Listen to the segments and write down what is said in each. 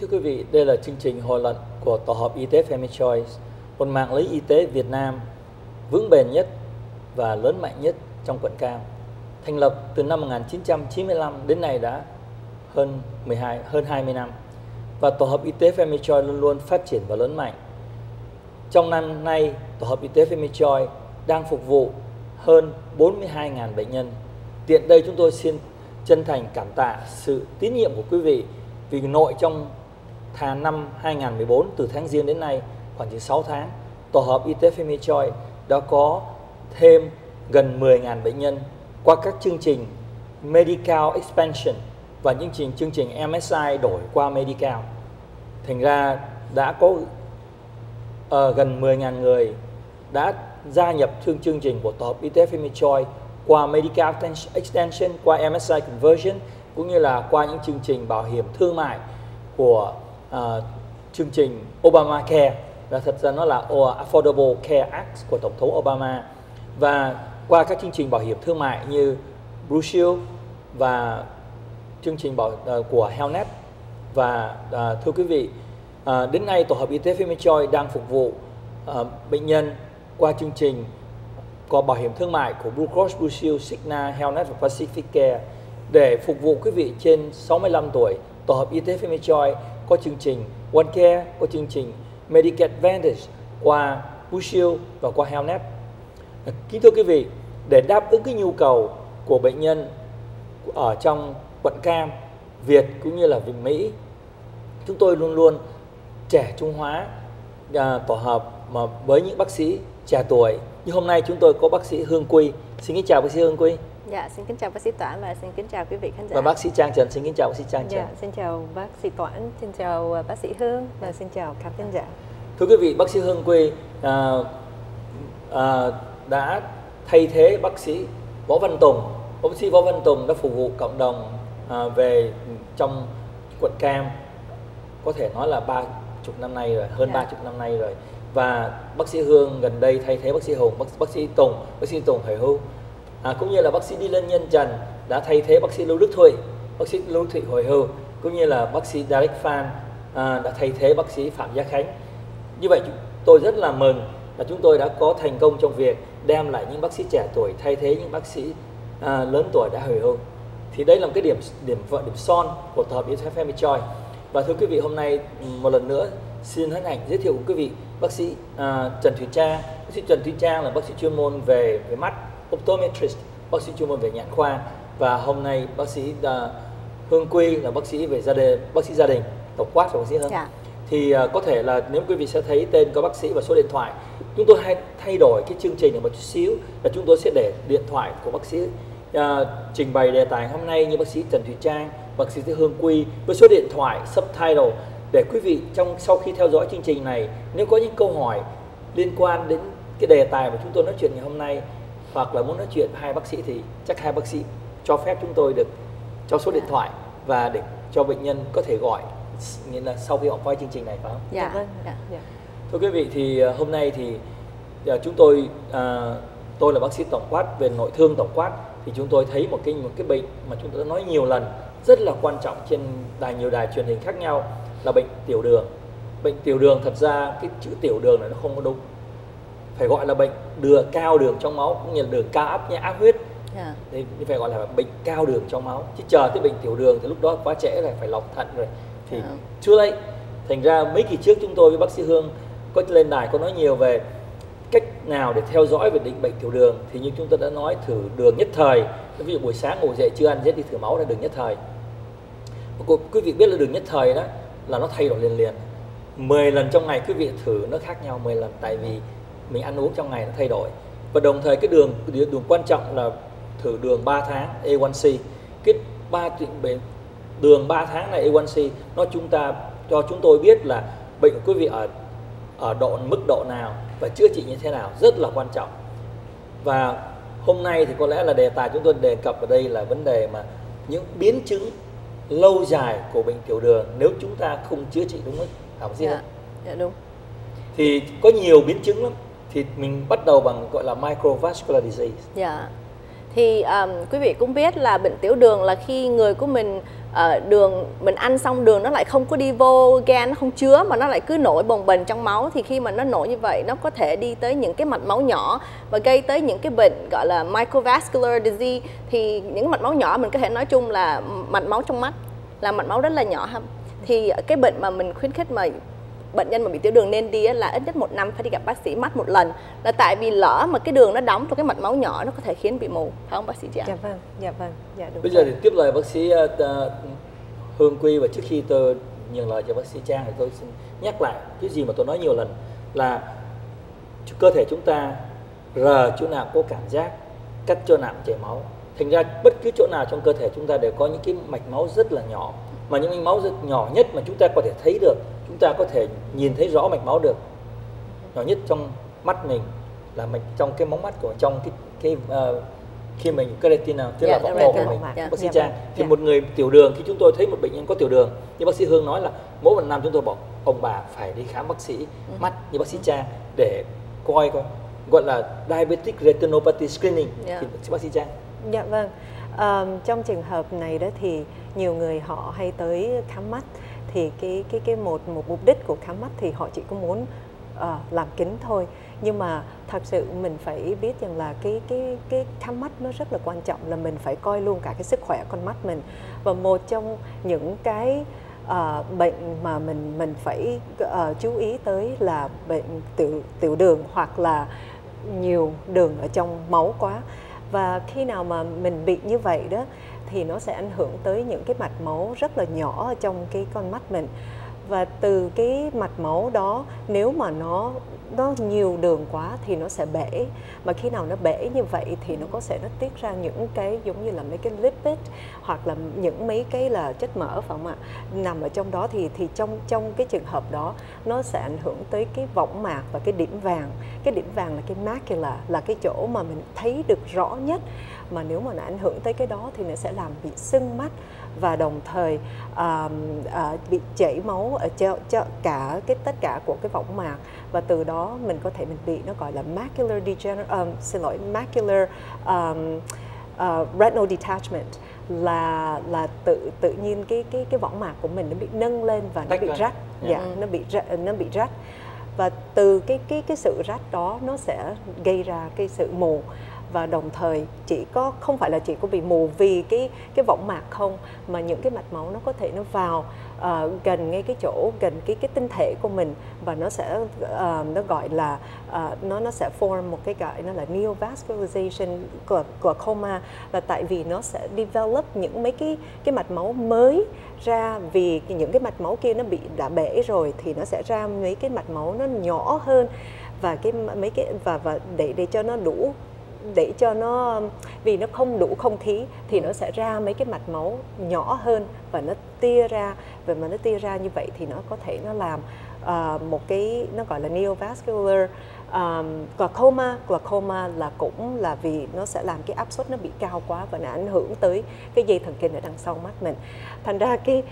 thưa quý vị, đây là chương trình hội luận của Tổ hợp Y tế Family Choice, một mạng lưới y tế Việt Nam vững bền nhất và lớn mạnh nhất trong quận Cam. Thành lập từ năm 1995 đến nay đã hơn 12 hơn 20 năm. Và Tổ hợp Y tế Family Choice luôn luôn phát triển và lớn mạnh. Trong năm nay, Tổ hợp Y tế Family Choice đang phục vụ hơn 42.000 bệnh nhân. Tiện đây chúng tôi xin chân thành cảm tạ sự tín nhiệm của quý vị vì nội trong tháng năm 2014 từ tháng riêng đến nay khoảng chừng 6 tháng, tổ hợp y tế Femichoi đã có thêm gần 10.000 bệnh nhân qua các chương trình Medical Expansion và những chương, chương trình MSI đổi qua Medical. Thành ra đã có uh, gần 10.000 người đã gia nhập thương chương trình của tổ hợp y tế Femichoi qua Medical Extension, qua MSI Conversion cũng như là qua những chương trình bảo hiểm thương mại của uh, chương trình Obamacare và thật ra nó là Affordable Care Act của Tổng thống Obama và qua các chương trình bảo hiểm thương mại như Blue Shield và chương trình bảo uh, của Helnet và uh, thưa quý vị uh, đến nay tổ hợp y tế Family đang phục vụ uh, bệnh nhân qua chương trình có bảo hiểm thương mại của Blue Cross Blue Shield, Cigna, Helnet và Pacific Care để phục vụ quý vị trên 65 tuổi. Tổ hợp y tế Family có chương trình One Care, có chương trình Medicare Advantage qua Blue Shield và qua HealthNet. Kính thưa quý vị, để đáp ứng cái nhu cầu của bệnh nhân ở trong quận Cam, Việt cũng như là Việt Mỹ, chúng tôi luôn luôn trẻ trung hóa à, tổ hợp mà với những bác sĩ trẻ tuổi. Như hôm nay chúng tôi có bác sĩ Hương Quy. Xin kính chào bác sĩ Hương Quy. Dạ, xin kính chào bác sĩ Toản và xin kính chào quý vị khán giả. Và bác sĩ Trang Trần, xin kính chào bác sĩ Trang Trần. Dạ, xin chào bác sĩ Toản, xin chào à, bác sĩ Hương và xin chào khán thính giả. Thưa quý vị, bác sĩ Hương Quy à, à, đã thay thế bác sĩ Võ Văn Tùng. Bác sĩ Võ Văn Tùng đã phục vụ cộng đồng à, về trong quận Cam có thể nói là ba chục năm nay rồi, hơn ba chục năm nay rồi và bác sĩ Hương gần đây thay thế bác sĩ Hùng, bác, bác sĩ Tùng, bác sĩ Tùng hồi hưu à, cũng như là bác sĩ Đi lên Nhân Trần đã thay thế bác sĩ Lưu Đức Thụy, bác sĩ Lưu Đức Thụy hồi hưu cũng như là bác sĩ Derek Phan à, đã thay thế bác sĩ Phạm Gia Khánh. Như vậy tôi rất là mừng là chúng tôi đã có thành công trong việc đem lại những bác sĩ trẻ tuổi thay thế những bác sĩ à, lớn tuổi đã hồi hưu. Thì đây là một cái điểm điểm vợ điểm son của tập hợp y tế Family Choice. Và thưa quý vị hôm nay ừ, một lần nữa xin hân hạnh giới thiệu với quý vị bác sĩ à, Trần Thủy Trang. Bác sĩ Trần Thủy Trang là bác sĩ chuyên môn về về mắt, optometrist, bác sĩ chuyên môn về nhãn khoa và hôm nay bác sĩ uh, Hương Quy là bác sĩ về gia đình, bác sĩ gia đình tổng quát của bác sĩ hơn. Dạ. Thì uh, có thể là nếu quý vị sẽ thấy tên có bác sĩ và số điện thoại, chúng tôi hay thay đổi cái chương trình này một chút xíu là chúng tôi sẽ để điện thoại của bác sĩ uh, trình bày đề tài hôm nay như bác sĩ Trần Thủy Trang, bác sĩ Hương Quy với số điện thoại subtitle để quý vị trong sau khi theo dõi chương trình này nếu có những câu hỏi liên quan đến cái đề tài mà chúng tôi nói chuyện ngày hôm nay hoặc là muốn nói chuyện hai bác sĩ thì chắc hai bác sĩ cho phép chúng tôi được cho số điện thoại và để cho bệnh nhân có thể gọi nghĩa là sau khi họ quay chương trình này phải không? Dạ, dạ vâng. Dạ, dạ. Thưa quý vị thì uh, hôm nay thì uh, chúng tôi uh, tôi là bác sĩ tổng quát về nội thương tổng quát thì chúng tôi thấy một cái một cái bệnh mà chúng tôi đã nói nhiều lần rất là quan trọng trên đài nhiều đài truyền hình khác nhau là bệnh tiểu đường bệnh tiểu đường thật ra cái chữ tiểu đường này nó không có đúng phải gọi là bệnh đường cao đường trong máu cũng như là đường cao áp áp huyết yeah. Dạ. thì phải gọi là bệnh cao đường trong máu chứ chờ tới bệnh tiểu đường thì lúc đó quá trễ rồi phải lọc thận rồi thì yeah. Dạ. chưa lấy thành ra mấy kỳ trước chúng tôi với bác sĩ hương có lên đài có nói nhiều về cách nào để theo dõi về định bệnh tiểu đường thì như chúng tôi đã nói thử đường nhất thời ví dụ buổi sáng ngủ dậy chưa ăn giết đi thử máu là đường nhất thời quý vị biết là đường nhất thời đó là nó thay đổi liền liền 10 lần trong ngày quý vị thử nó khác nhau 10 lần tại vì mình ăn uống trong ngày nó thay đổi. Và đồng thời cái đường đường quan trọng là thử đường 3 tháng A1C cái ba đường 3 tháng này A1C nó chúng ta cho chúng tôi biết là bệnh của quý vị ở ở độ mức độ nào và chữa trị như thế nào rất là quan trọng. Và hôm nay thì có lẽ là đề tài chúng tôi đề cập ở đây là vấn đề mà những biến chứng lâu dài của bệnh tiểu đường nếu chúng ta không chữa trị đúng mức. Hỏng gì dạ, dạ đúng. Thì có nhiều biến chứng lắm thì mình bắt đầu bằng gọi là microvascular disease. Dạ. Thì um, quý vị cũng biết là bệnh tiểu đường là khi người của mình uh, đường mình ăn xong đường nó lại không có đi vô gan nó không chứa mà nó lại cứ nổi bồng bềnh trong máu. Thì khi mà nó nổi như vậy nó có thể đi tới những cái mạch máu nhỏ và gây tới những cái bệnh gọi là microvascular disease. Thì những mạch máu nhỏ mình có thể nói chung là mạch máu trong mắt là mạch máu rất là nhỏ ha. Thì cái bệnh mà mình khuyến khích mà bệnh nhân mà bị tiểu đường nên đi là ít nhất một năm phải đi gặp bác sĩ mắt một lần là tại vì lỡ mà cái đường nó đóng trong cái mạch máu nhỏ nó có thể khiến bị mù phải không bác sĩ Trang? Dạ vâng, dạ vâng, dạ đúng. Bây giờ thì tiếp lời bác sĩ uh, Hương Quy và trước khi tôi nhường lời cho bác sĩ Trang thì tôi xin nhắc lại cái gì mà tôi nói nhiều lần là cơ thể chúng ta rờ chỗ nào có cảm giác cắt chỗ nào chảy máu thành ra bất cứ chỗ nào trong cơ thể chúng ta đều có những cái mạch máu rất là nhỏ mà những mạch máu nhỏ nhất mà chúng ta có thể thấy được chúng ta có thể nhìn thấy rõ mạch máu được nhỏ nhất trong mắt mình là mạch trong cái móng mắt của trong cái cái uh, khi mình keratina tức yeah, là võng mô của mình yeah. bác sĩ yeah. Trang thì yeah. một người tiểu đường khi chúng tôi thấy một bệnh nhân có tiểu đường như bác sĩ Hương nói là mỗi một năm chúng tôi bảo ông bà phải đi khám bác sĩ ừ. mắt như bác sĩ Trang để coi coi gọi là diabetic retinopathy screening yeah. thì bác sĩ Trang dạ vâng um, trong trường hợp này đó thì nhiều người họ hay tới khám mắt. Thì cái cái cái một một mục đích của khám mắt thì họ chỉ có muốn uh, làm kính thôi. Nhưng mà thật sự mình phải biết rằng là cái cái cái khám mắt nó rất là quan trọng là mình phải coi luôn cả cái sức khỏe con mắt mình. Và một trong những cái uh, bệnh mà mình mình phải uh, chú ý tới là bệnh tiểu tiểu đường hoặc là nhiều đường ở trong máu quá và khi nào mà mình bị như vậy đó, thì nó sẽ ảnh hưởng tới những cái mạch máu rất là nhỏ ở trong cái con mắt mình và từ cái mạch máu đó, nếu mà nó nó nhiều đường quá thì nó sẽ bể. Mà khi nào nó bể như vậy thì nó có sẽ nó tiết ra những cái giống như là mấy cái lipid hoặc là những mấy cái là chất mỡ phải không ạ? Nằm ở trong đó thì thì trong trong cái trường hợp đó, nó sẽ ảnh hưởng tới cái võng mạc và cái điểm vàng. Cái điểm vàng là cái macula, là cái chỗ mà mình thấy được rõ nhất mà nếu mà nó ảnh hưởng tới cái đó thì nó sẽ làm bị sưng mắt và đồng thời uh, uh, bị chảy máu ở cho, cho cả cái tất cả của cái võng mạc. Và từ đó mình có thể mình bị nó gọi là macular degeneration um, xin lỗi macular um, uh, retinal detachment là là tự tự nhiên cái cái cái võng mạc của mình nó bị nâng lên và nó bị rách, dạ. Yeah, nó bị nó bị rách. Và từ cái cái cái sự rách đó nó sẽ gây ra cái sự mù và đồng thời chỉ có không phải là chỉ có bị mù vì cái cái võng mạc không mà những cái mạch máu nó có thể nó vào uh, gần ngay cái chỗ gần cái cái tinh thể của mình. Và nó sẽ uh, nó gọi là uh, nó nó sẽ form một cái gọi nó là neovascularization của của coma là tại vì nó sẽ develop những mấy cái cái mạch máu mới ra vì những cái mạch máu kia nó bị đã bể rồi thì nó sẽ ra mấy cái mạch máu nó nhỏ hơn. Và cái mấy cái và và để để cho nó đủ để cho nó vì nó không đủ không khí thì nó sẽ ra mấy cái mạch máu nhỏ hơn và nó tia ra và mà nó tia ra như vậy thì nó có thể nó làm uh, một cái nó gọi là neovascular um, glaucoma glaucoma là cũng là vì nó sẽ làm cái áp suất nó bị cao quá và nó ảnh hưởng tới cái dây thần kinh ở đằng sau mắt mình thành ra cái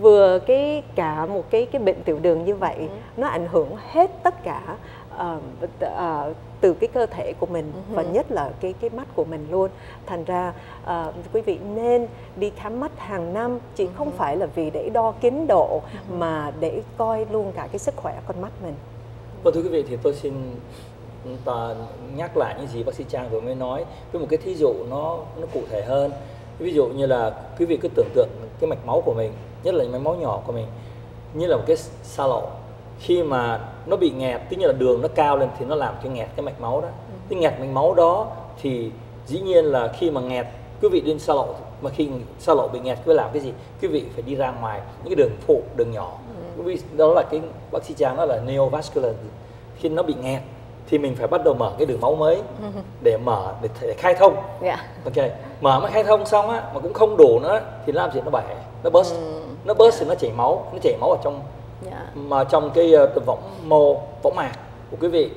vừa cái cả một cái cái bệnh tiểu đường như vậy ừ. nó ảnh hưởng hết tất cả uh, uh, từ cái cơ thể của mình uh-huh. và nhất là cái cái mắt của mình luôn thành ra uh, quý vị nên đi khám mắt hàng năm chỉ uh-huh. không phải là vì để đo kính độ uh-huh. mà để coi luôn cả cái sức khỏe con mắt mình vâng thưa quý vị thì tôi xin và nhắc lại những gì bác sĩ Trang vừa mới nói với một cái thí dụ nó nó cụ thể hơn ví dụ như là quý vị cứ tưởng tượng cái mạch máu của mình nhất là những mạch máu nhỏ của mình như là một cái xa lộ khi mà nó bị nghẹt tức là đường nó cao lên thì nó làm cho nghẹt cái mạch máu đó cái nghẹt mạch máu đó thì dĩ nhiên là khi mà nghẹt quý vị đi xa lộ mà khi xa lộ bị nghẹt quý vị làm cái gì quý vị phải đi ra ngoài những cái đường phụ đường nhỏ ừ. quý vị đó là cái bác sĩ trang đó là neovascular khi nó bị nghẹt thì mình phải bắt đầu mở cái đường máu mới để mở để, để khai thông yeah. Dạ. ok mở mới khai thông xong á mà cũng không đủ nữa thì làm gì nó bể nó burst ừ. nó burst thì nó chảy máu nó chảy máu ở trong yeah. Dạ. mà trong cái uh, võng mô võng mạc của quý vị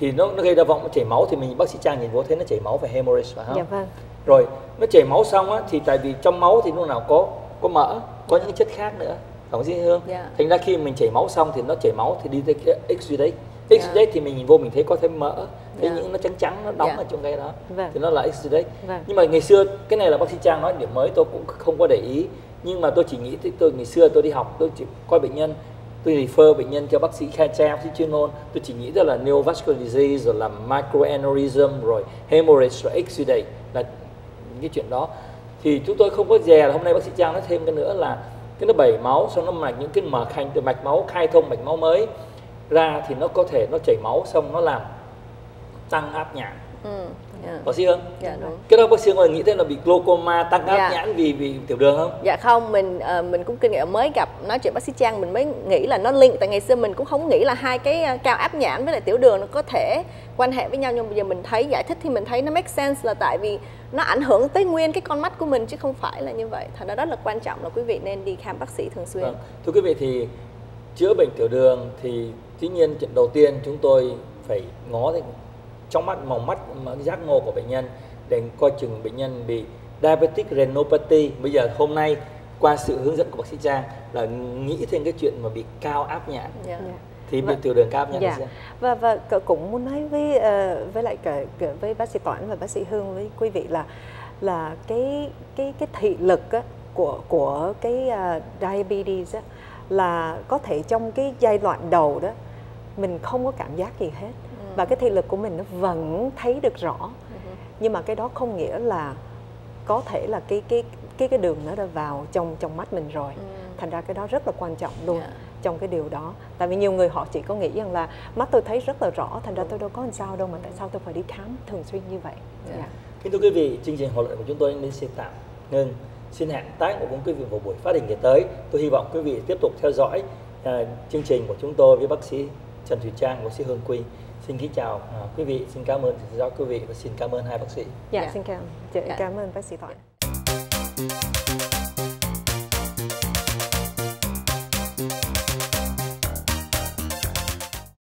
thì nó nó gây ra võng chảy máu thì mình bác sĩ trang nhìn vô thấy nó chảy máu và hemorrhage phải không? Dạ vâng. Rồi nó chảy máu xong á thì tại vì trong máu thì lúc nào có có mỡ, có những chất khác nữa. Không chị Hương? Yeah. Thành ra khi mình chảy máu xong thì nó chảy máu thì đi tới cái exudate. Exudate yeah. thì mình nhìn vô mình thấy có thêm mỡ, cái Dạ. những nó trắng trắng nó đóng Dạ. ở trong cái đó Vâng. thì nó là exudate Vâng. nhưng mà ngày xưa cái này là bác sĩ Trang nói điểm mới tôi cũng không có để ý nhưng mà tôi chỉ nghĩ tôi ngày xưa tôi đi học tôi chỉ coi bệnh nhân tôi refer bệnh nhân cho bác sĩ khai tra bác sĩ chuyên môn. Tôi chỉ nghĩ ra là neovascular disease, rồi là microaneurysm, rồi hemorrhage, rồi exudate là những cái chuyện đó. Thì chúng tôi không có dè là hôm nay bác sĩ Trang nói thêm cái nữa là cái nó bảy máu, xong nó mạch những cái mở khanh, từ mạch máu khai thông, mạch máu mới ra thì nó có thể nó chảy máu, xong nó làm tăng áp nhãn. Ừ dạ. bác sĩ không dạ đúng cái đó bác sĩ ngoài nghĩ tới là bị glaucoma tăng áp Dạ. nhãn vì vì tiểu đường không Dạ không, mình ờ, mình cũng kinh nghiệm mới gặp nói chuyện bác sĩ Trang mình mới nghĩ là nó link tại ngày xưa mình cũng không nghĩ là hai cái ờ, cao áp nhãn với lại tiểu đường nó có thể quan hệ với nhau nhưng bây giờ mình thấy giải thích thì mình thấy nó make sense là tại vì nó ảnh hưởng tới nguyên cái con mắt của mình chứ không phải là như vậy. Thành ra rất là quan trọng là quý vị nên đi khám bác sĩ thường xuyên. vâng. thưa quý vị thì chữa bệnh tiểu đường thì dĩ nhiên chuyện đầu tiên chúng tôi phải ngó thấy trong mắt màu mắt giác ngộ của bệnh nhân để coi chừng bệnh nhân bị diabetic retinopathy bây giờ hôm nay qua sự hướng dẫn của bác sĩ Trang là nghĩ thêm cái chuyện mà bị cao áp nhãn Dạ. Dạ. thì bị Vâng. tiểu đường cao áp nhãn dạ và và cũng muốn nói với ờ, với lại cả, cả với bác sĩ toản và bác sĩ hương với quý vị là là cái cái cái thị lực á, của của cái ờ, diabetes á, là có thể trong cái giai đoạn đầu đó mình không có cảm giác gì hết và cái thị lực của mình nó vẫn thấy được rõ nhưng mà cái đó không nghĩa là có thể là cái cái cái cái đường nó đã vào trong trong mắt mình rồi thành ra cái đó rất là quan trọng luôn Dạ. trong cái điều đó tại vì nhiều người họ chỉ có nghĩ rằng là mắt tôi thấy rất là rõ thành ra tôi đâu có làm sao đâu mà tại sao tôi phải đi khám thường xuyên như vậy dạ. Kính thưa quý vị, chương trình hội luận của chúng tôi đến xin tạm ngưng. Xin hẹn tái ngộ cùng quý vị vào buổi phát hình kỳ tới. Tôi hy vọng quý vị tiếp tục theo dõi à, chương trình của chúng tôi với bác sĩ Trần Thùy Trang, bác sĩ Hương Quy. Xin kính chào à, quý vị, xin cảm ơn sự theo dõi quý vị và xin cảm ơn hai bác sĩ. Dạ, Dạ. xin cảm Dạ. cảm ơn bác sĩ Toại